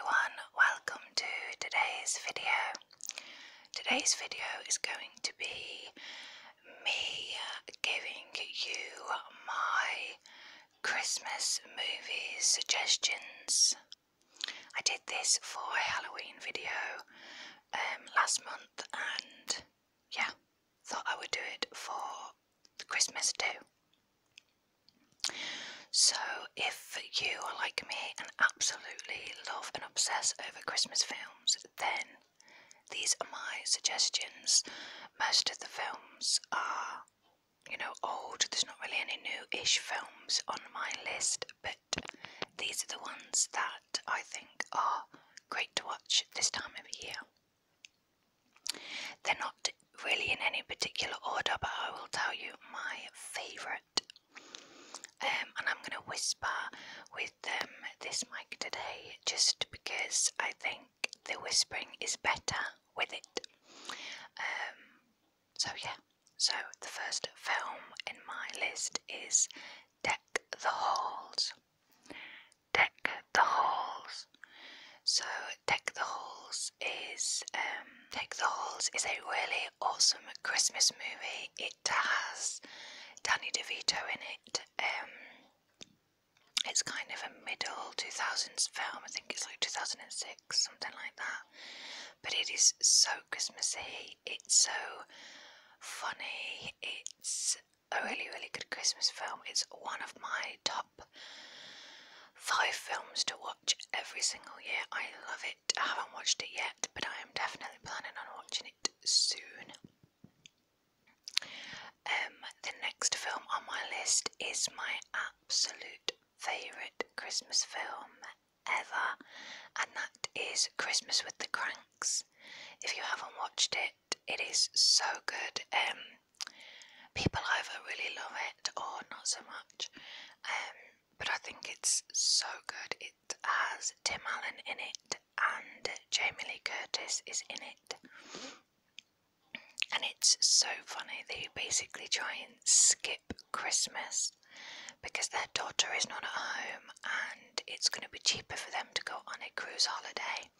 everyone, welcome to today's video. Today's video is going to be me giving you my Christmas movie suggestions. I did this for a Halloween video um, last month and yeah, thought I would do it for Christmas too. So, if you are like me and absolutely love and obsess over Christmas films, then these are my suggestions. Most of the films are, you know, old. There's not really any new-ish films on my list, but these are the ones that I think are great to watch this time of year. They're not really in any particular order, but I will tell you my favourite. Um, and I'm going to whisper with um, this mic today just because I think the whispering is better with it. Um, so, yeah, so the first film in my list is Deck the Halls. Deck the Halls. So, Deck the Halls is um, Deck the Halls is a really awesome Christmas movie. It has Danny DeVito in it. Um, it's kind of a middle 2000s film. I think it's like 2006, something like that. But it is so Christmassy. It's so funny. It's a really, really good Christmas film. It's one of my top five films to watch every single year. I love it. I haven't watched it yet, but I am definitely planning on watching it soon. Um, the next film on my list is my absolute favourite Christmas film ever, and that is Christmas with the Cranks. If you haven't watched it, it is so good. Um, people either really love it or not so much. Um, but I think it's so good. It has Tim Allen in it, and Jamie Lee Curtis is in it. And it's so funny. They basically try and skip Christmas because their daughter is not at home and it's going to be cheaper for them to go on a cruise holiday.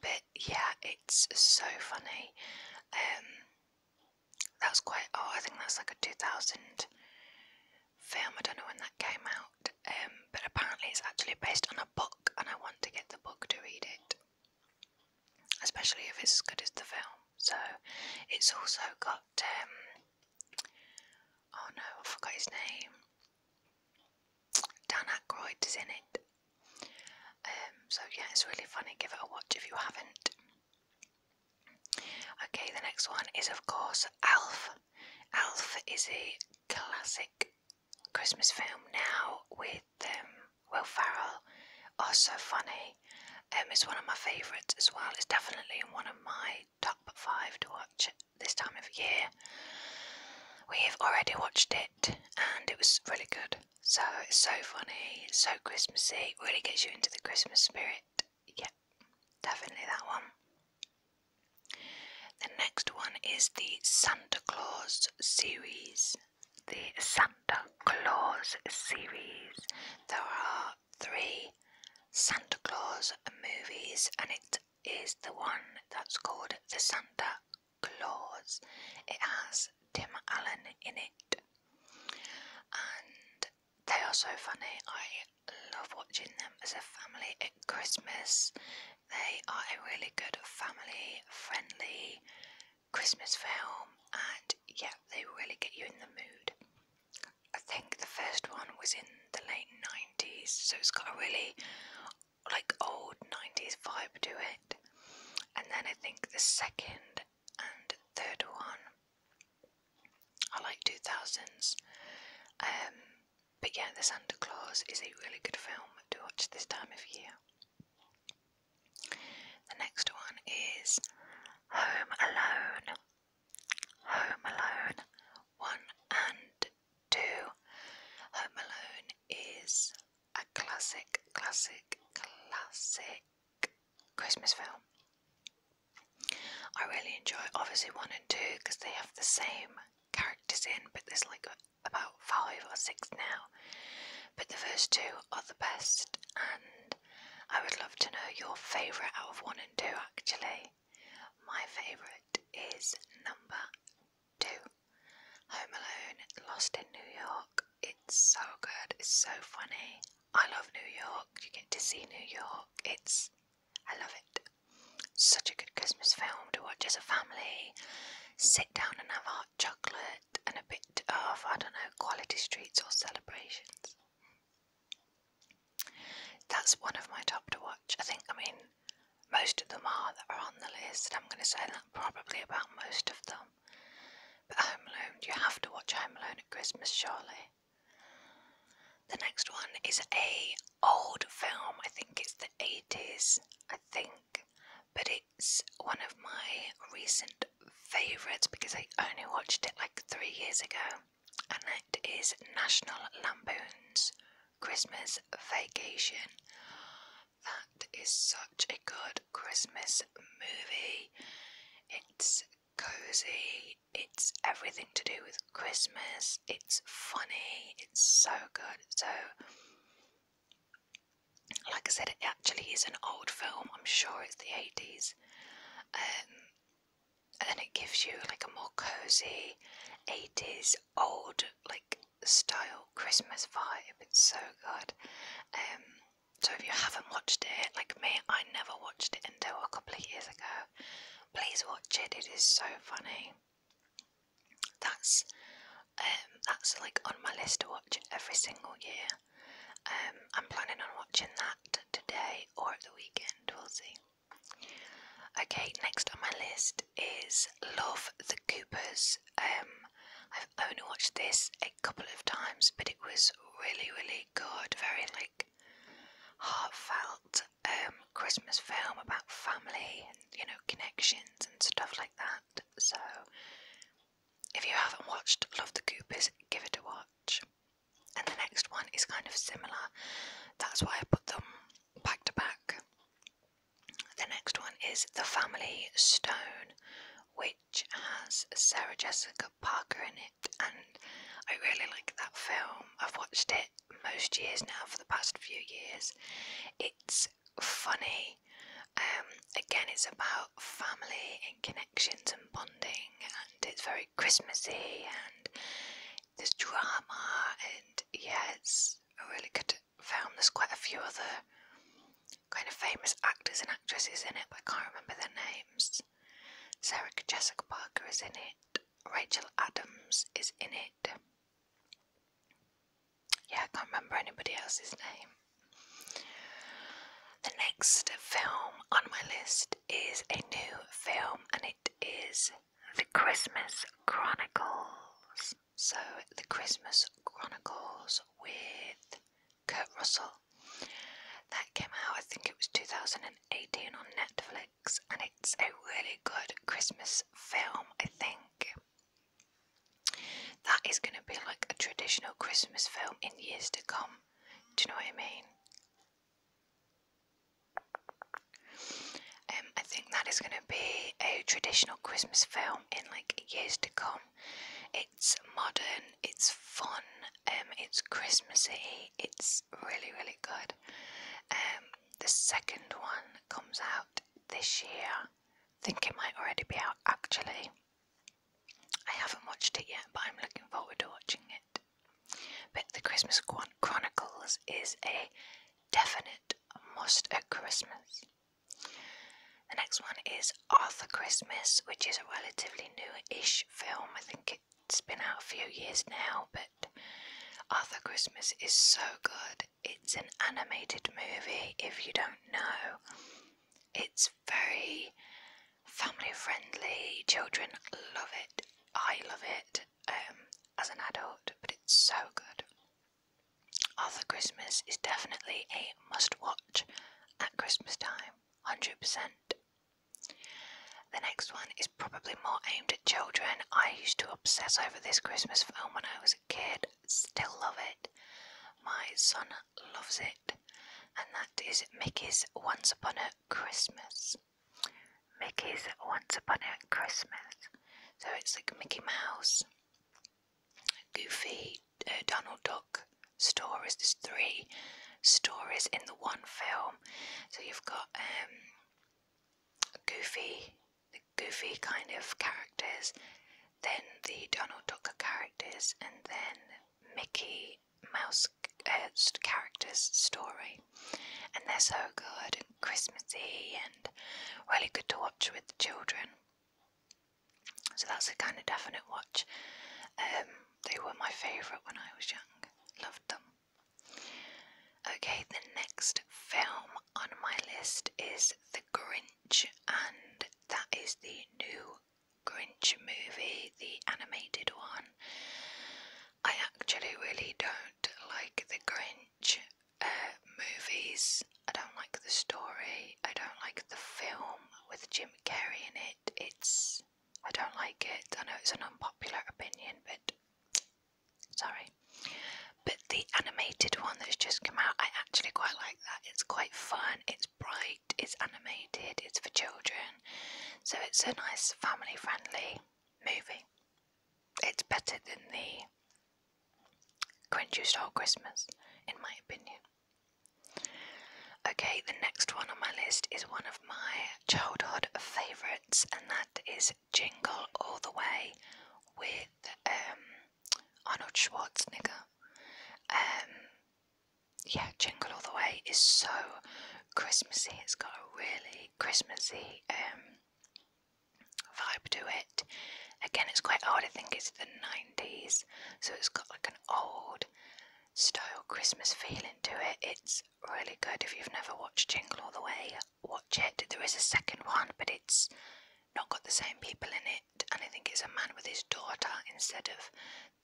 But yeah, it's so funny. Um, that's quite, oh, I think that's like a 2000 film. I don't know when that came out, um, but apparently it's actually based on a book, and I want to get the book to read it, especially if it's as good as the film. So it's also got, um, oh no, I forgot his name. Dan Aykroyd is in it. Um, so yeah, it's really funny. Give it a watch if you haven't. Okay, the next one is of course Elf. Elf is a classic Christmas film now with um, Will Ferrell. so funny. Um, it's one of my favourites as well. It's definitely one of my top five to watch this time of year. We've already watched it and it was really good. So it's so funny, so Christmassy, really gets you into the Christmas spirit. Yeah, definitely that one. The next one is the Santa Clause series. The Santa Clause series. There are three Santa Clause movies, and it is the one that's called The Santa Clause. It has Tim Allen in it, and they are so funny. I love watching them as a family at Christmas. They are a really good family friendly Christmas film, and yeah, they really get you in the mood. I think the first one was in the late 90s, so it's got a really like old 90s vibe to it. And then I think the second and third one are like 2000s. Um, but yeah, The Santa Clause is a really good film to watch this time of year. The next one is Home Alone. Home Alone 1 and 2. Home Alone is a classic, classic, classic Christmas film. I really enjoy obviously 1 and 2 because they have the same characters in, but there's like about 5 or 6 now. But the first two are the best, and I would love to know your favourite out of one and two actually. My favourite is number two. Home Alone, Lost in New York. It's so good, it's so funny. I love New York. You get to see New York. It's I love it. Such a good Christmas film to watch as a family. Sit down and have hot chocolate and a bit of, I don't know, quality streets or celebrations. That's one of my top to watch. I think, I mean, most of them are that are on the list. And I'm going to say that probably about most of them. But Home Alone, you have to watch Home Alone at Christmas, surely. The next one is a old film. I think it's the 80s. I think, but it's one of my recent favourites because I only watched it like three years ago, and it is National Lampoon's Christmas Vacation. That is such a good Christmas movie. It's cozy, it's everything to do with Christmas, it's funny, it's so good. So, like I said, it actually is an old film, I'm sure it's the 80s. Um, and it gives you like a more cozy 80s old like style Christmas vibe. It's so good. Um, so if you haven't watched it, like me, I never watched it until a couple of years ago. Please watch it. It is so funny. That's um, that's like on my list to watch every single year. Um, I'm planning on watching that today or at the weekend. We'll see. Okay, next on my list is Love the Coopers. Um, I've only watched this a couple of times, but it was really, really good. Very like heartfelt um, Christmas film about family and you know connections and stuff like that. So, if you haven't watched Love the Coopers, give it a watch. And the next one is kind of similar. That's why I put them back to back. The next one is The Family Stone, which has Sarah Jessica Parker in it, and I really like that film. I've watched it most years now for the past few years. It's funny. Um, again, it's about family and connections and bonding, and it's very Christmassy, and there's drama, and yeah, it's a really good film. There's quite a few other famous actors and actresses in it, but I can't remember their names. Sarah Jessica Parker is in it. Rachel Adams is in it. Yeah, I can't remember anybody else's name. The next film on my list is a new film, and it is The Christmas Chronicles. So, The Christmas Chronicles with Kurt Russell. That came out, I think it was 2018 on Netflix, and it's a really good Christmas film, I think. That is going to be like a traditional Christmas film in years to come. Do you know what I mean? Um, I think that is going to be a traditional Christmas film in like years to come. It's modern, it's fun, um, it's Christmassy, it's really, really good. Um, the second one comes out this year. I think it might already be out actually. I haven't watched it yet, but I'm looking forward to watching it. But The Christmas Chronicles is a definite must at Christmas. The next one is Arthur Christmas, which is a relatively new-ish film. I think it's been out a few years now, but Arthur Christmas is so good. It's an animated movie, if you don't know. It's very family friendly, children love it. I love it um, as an adult, but it's so good. Arthur Christmas is definitely a must watch at Christmas time, 100%. The next one is probably more aimed at children. I used to obsess over this Christmas film when I was a kid, still love it. My son loves it, and that is Mickey's Once Upon a Christmas. Mickey's Once Upon a Christmas. So it's like Mickey Mouse, Goofy, uh, Donald Duck stories. There's three stories in the one film. So you've got um, Goofy, the Goofy kind of characters, then the Donald Duck characters, and then Mickey Mouse characters' story. And they're so good and Christmassy and really good to watch with the children. So that's a kind of definite watch. Um, they were my favourite when I was young. Loved them. Okay, the next film on my list is The Grinch, and that is the new Grinch movie, the animated one. I actually really don't like the Grinch uh, movies. I don't like the story. I don't like the film with Jim Carrey in it. It's I don't like it. I know it's an unpopular opinion, but sorry. But the animated one that's just come out, I actually quite like that. It's quite fun, it's bright, it's animated, it's for children. So it's a nice family friendly movie. It's better than the Grinch Who Stole Christmas, in my opinion. Okay, the next one on my list is one of my childhood favourites, and that is Jingle All the Way with um, Arnold Schwarzenegger. Um, yeah, Jingle All the Way is so Christmassy. It's got a really Christmassy um, vibe to it. Again, it's quite old. I think it's the 90s, so it's got like an old style Christmas feeling to it. It's really good. If you've never watched Jingle All the Way, watch it. There is a second one, but it's not got the same people in it, and I think it's a man with his daughter instead of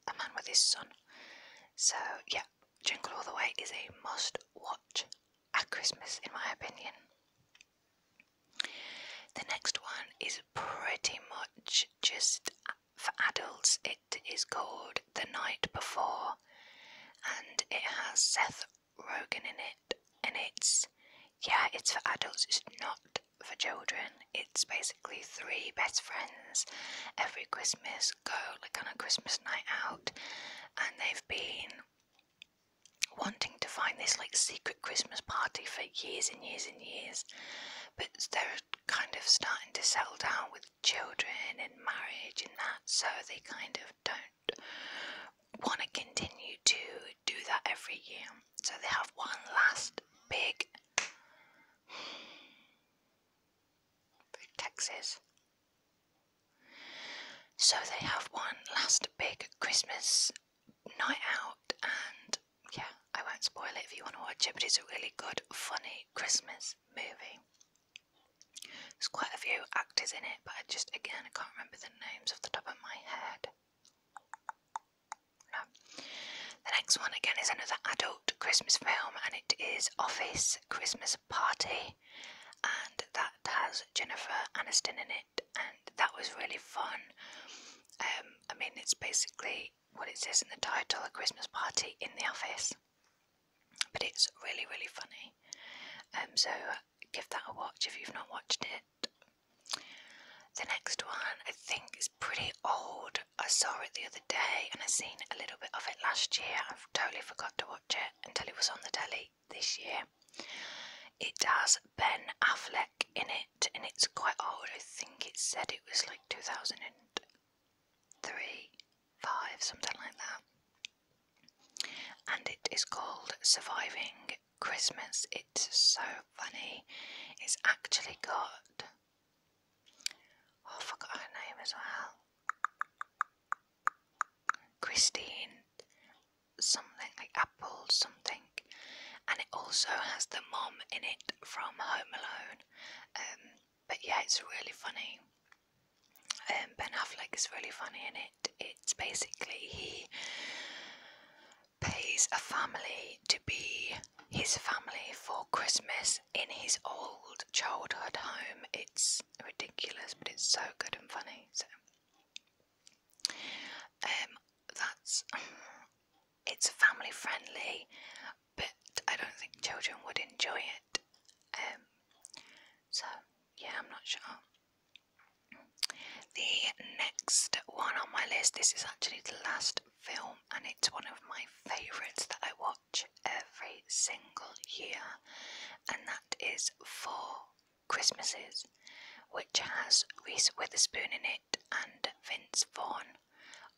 a man with his son. So, yeah, Jingle All the Way is a must watch at Christmas, in my opinion. The next one is pretty much just for adults. It is called The Night Before, and it has Seth Rogen in it, and it's yeah, it's for adults. It's not for children. It's basically three best friends every Christmas go like on a Christmas night out, and they've been wanting to find this like secret Christmas party for years and years and years, but they're kind of starting to settle down with children and marriage and that, so they kind of don't want to continue to do that every year. So they have one last big Texas. So they have one last big Christmas night out, Won't spoil it if you want to watch it, but it's a really good, funny Christmas movie. There's quite a few actors in it, but I just, again, I can't remember the names off the top of my head. No. The next one, again, is another adult Christmas film, and it is Office Christmas Party, and that has Jennifer Aniston in it, and that was really fun. Um, I mean, it's basically what it says in the title a Christmas party in the office, but it's really, really funny. Um, so give that a watch if you've not watched it. The next one I think is pretty old. I saw it the other day and I seen a little bit of it last year. I've totally forgot to watch it until it was on the telly this year. It has Ben Affleck in it and it's quite old. I think it said it was like 2003, 5, something like that. And it is called Surviving Christmas. It's so funny. It's actually got. Oh, I forgot her name as well. Christine something like apple something and it also has the mom in it from Home Alone um, but yeah it's really funny um, Ben Affleck is really funny in it it's basically he pays a family to be his family for Christmas in his old childhood home. It's ridiculous, but it's so good and funny. So, um, that's it's family friendly, but I don't think children would enjoy it. Um, so yeah, I'm not sure. The next one on my list, this is actually the last film, and it's one of my favourites that I watch every single year, and that is Four Christmases, which has Reese Witherspoon in it and Vince Vaughn.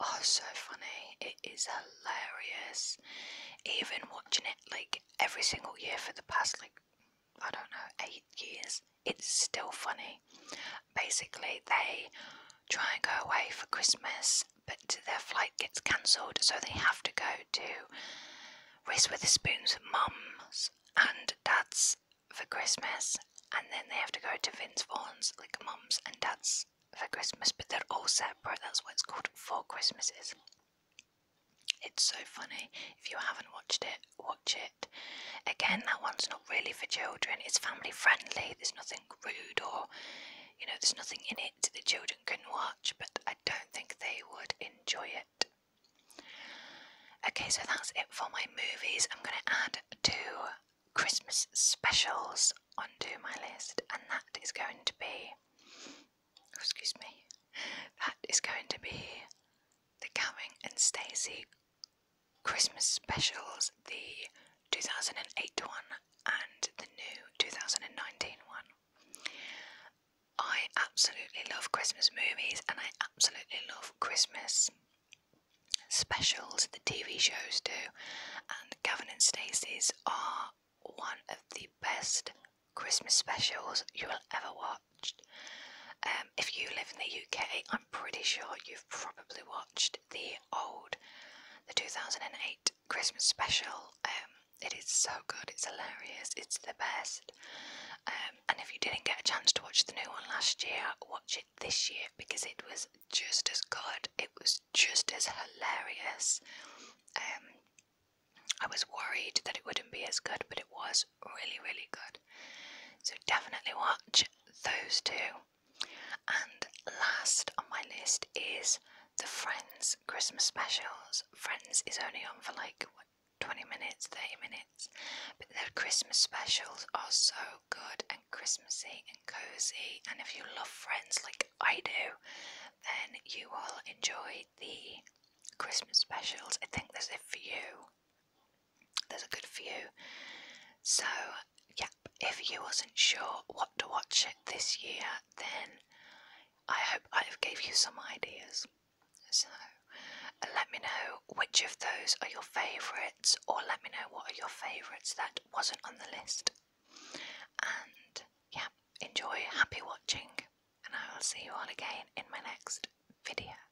Oh, so funny! It is hilarious. Even watching it like every single year for the past like I don't know eight years, it's still funny. Basically, they try and go away for Christmas, but their flight gets cancelled, so they have to go to Reese Witherspoon's mum's and dad's for Christmas, and then they have to go to Vince Vaughn's, like mum's and dad's for Christmas, but they're all separate. That's why it's called Four Christmases. It's so funny. If you haven't watched it, watch it. Again, that one's not really for children. It's family friendly. There's nothing rude or, you know, there's nothing in it the children can watch, but I don't think they would enjoy it. Okay, so that's it for my movies. I'm going to add two Christmas specials onto my list, and that is going to be, oh, excuse me, that is going to be the Gavin and Stacey Christmas specials, the 2008 one and the new 2019 one. I absolutely love Christmas movies and I absolutely love Christmas specials the TV shows do, and Gavin and Stacey's are one of the best Christmas specials you will ever watch. Um, if you live in the UK, I'm pretty sure you've probably watched the old, the 2008 Christmas special. Um, it is so good, it's hilarious, it's the best. Um, and if you didn't get a chance to watch the new one last year, watch it this year because it was just as good. It was just as hilarious. Um, I was worried that it wouldn't be as good, but it was really, really good. So definitely watch those two. And last on my list is the Friends Christmas specials. Friends is only on for like 20 minutes, 30 minutes, but their Christmas specials are so good and Christmassy and cozy. And if you love Friends like I do, then you will enjoy the Christmas specials. I think there's a few. There's a good few. So, yeah, if you wasn't sure what to watch this year, then I hope I've gave you some ideas. So, let me know which of those are your favourites, or let me know what are your favourites that wasn't on the list. And yeah, enjoy, happy watching, and I will see you all again in my next video.